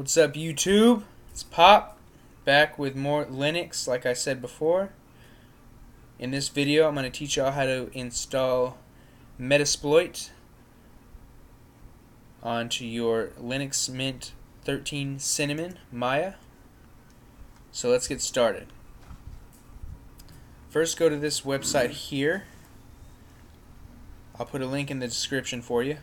What's up, YouTube? It's Pop, back with more Linux, like I said before. In this video, I'm going to teach y'all how to install Metasploit onto your Linux Mint 13 Cinnamon Maya. So let's get started. First, go to this website here. I'll put a link in the description for you.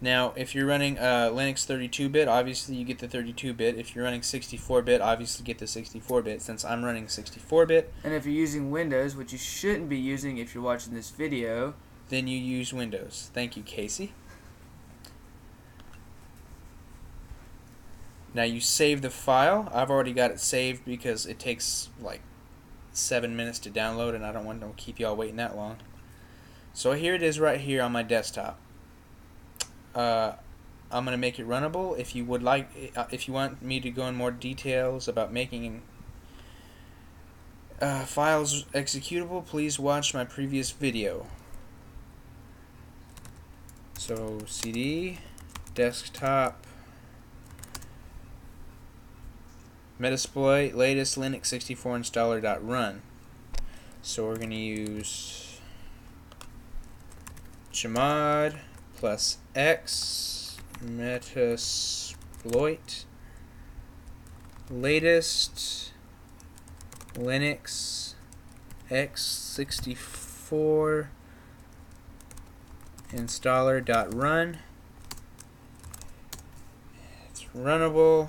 Now, if you're running uh, Linux 32-bit, obviously you get the 32-bit. If you're running 64-bit, obviously get the 64-bit, since I'm running 64-bit. And if you're using Windows, which you shouldn't be using if you're watching this video, then you use Windows. Thank you, Casey. Now you save the file. I've already got it saved because it takes like seven minutes to download, and I don't want to keep y'all waiting that long. So here it is right here on my desktop. Uh, I'm gonna make it runnable. If you would like, uh, if you want me to go in more details about making uh, files executable, please watch my previous video. So CD, desktop, Metasploit, latest Linux 64 installer.run. So we're gonna use chmod plus x metasploit latest Linux x64 installer.run it's runnable.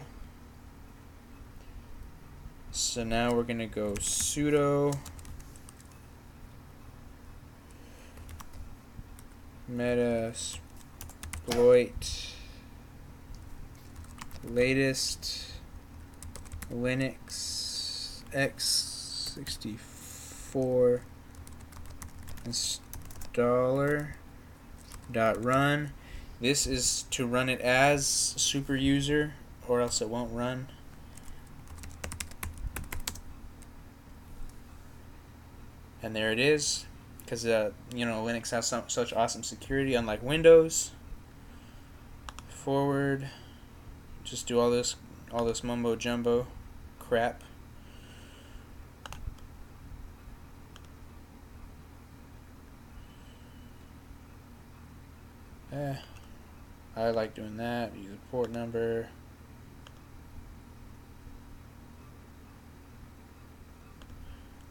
So now we're going to go sudo metasploit. Latest Linux x64 installer dot run. This is to run it as super user or else it won't run. And there it is because uh, you know Linux has some, such awesome security unlike Windows. Forward. Just do all this all this mumbo jumbo crap. Eh, I like doing that use a port number.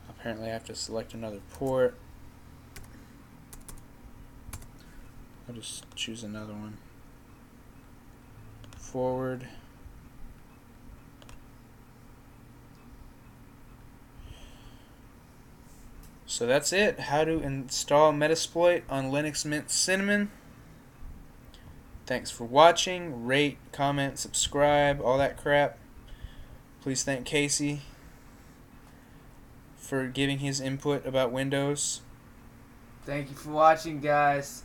Apparently I have to select another port I'll just choose another one. Forward. So that's it. How to install Metasploit on Linux Mint Cinnamon. Thanks for watching. Rate, comment, subscribe, all that crap. Please thank Casey for giving his input about Windows. thank you for watching, guys.